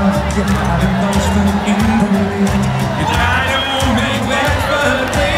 Yeah, I don't make what's for you, but I don't make way for